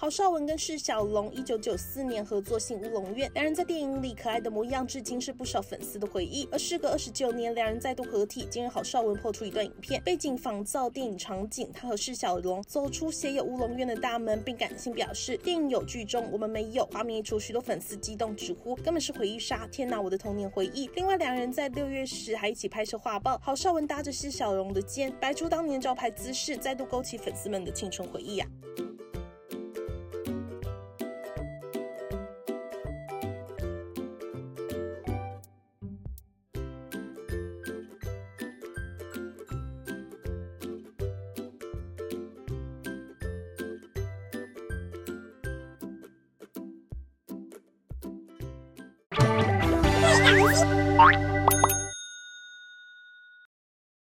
郝邵文跟释小龙一九九四年合作《新乌龙院》，两人在电影里可爱的模样，至今是不少粉丝的回忆。而时隔二十九年，两人再度合体，今日郝邵文抛出一段影片，背景仿造电影场景，他和释小龙走出写有乌龙院的大门，并感性表示电影有剧中，我们没有。画面一出，许多粉丝激动直呼根本是回忆杀！天哪，我的童年回忆！另外，两人在六月时还一起拍摄画报，郝邵文搭着释小龙的肩，摆出当年招牌姿势，再度勾起粉丝们的青春回忆呀。Thank you.